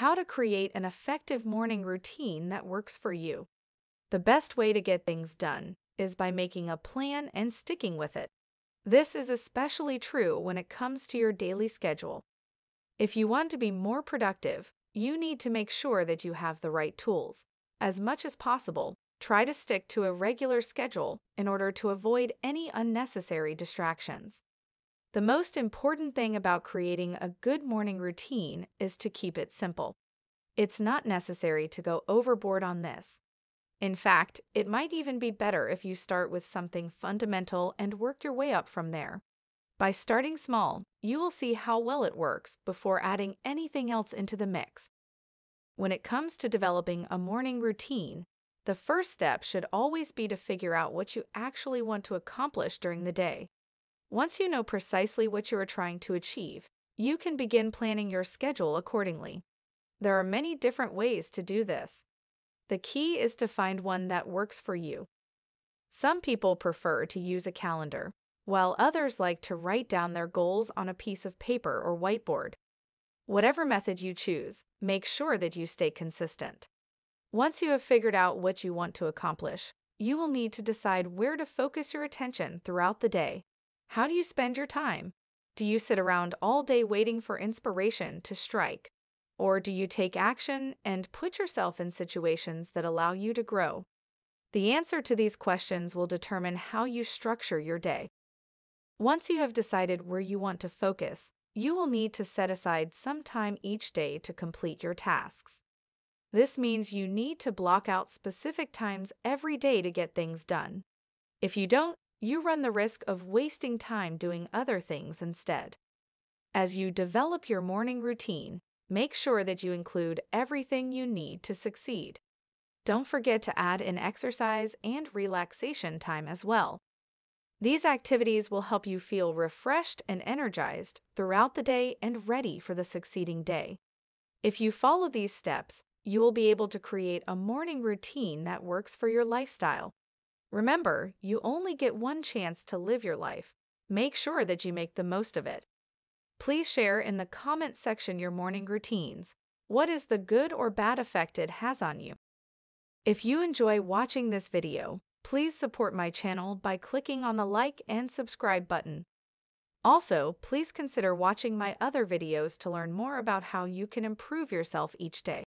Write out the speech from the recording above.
how to create an effective morning routine that works for you. The best way to get things done is by making a plan and sticking with it. This is especially true when it comes to your daily schedule. If you want to be more productive, you need to make sure that you have the right tools. As much as possible, try to stick to a regular schedule in order to avoid any unnecessary distractions. The most important thing about creating a good morning routine is to keep it simple. It's not necessary to go overboard on this. In fact, it might even be better if you start with something fundamental and work your way up from there. By starting small, you will see how well it works before adding anything else into the mix. When it comes to developing a morning routine, the first step should always be to figure out what you actually want to accomplish during the day. Once you know precisely what you are trying to achieve, you can begin planning your schedule accordingly. There are many different ways to do this. The key is to find one that works for you. Some people prefer to use a calendar, while others like to write down their goals on a piece of paper or whiteboard. Whatever method you choose, make sure that you stay consistent. Once you have figured out what you want to accomplish, you will need to decide where to focus your attention throughout the day. How do you spend your time? Do you sit around all day waiting for inspiration to strike? Or do you take action and put yourself in situations that allow you to grow? The answer to these questions will determine how you structure your day. Once you have decided where you want to focus, you will need to set aside some time each day to complete your tasks. This means you need to block out specific times every day to get things done. If you don't, you run the risk of wasting time doing other things instead. As you develop your morning routine, Make sure that you include everything you need to succeed. Don't forget to add in exercise and relaxation time as well. These activities will help you feel refreshed and energized throughout the day and ready for the succeeding day. If you follow these steps, you will be able to create a morning routine that works for your lifestyle. Remember, you only get one chance to live your life. Make sure that you make the most of it. Please share in the comment section your morning routines. What is the good or bad effect it has on you? If you enjoy watching this video, please support my channel by clicking on the like and subscribe button. Also, please consider watching my other videos to learn more about how you can improve yourself each day.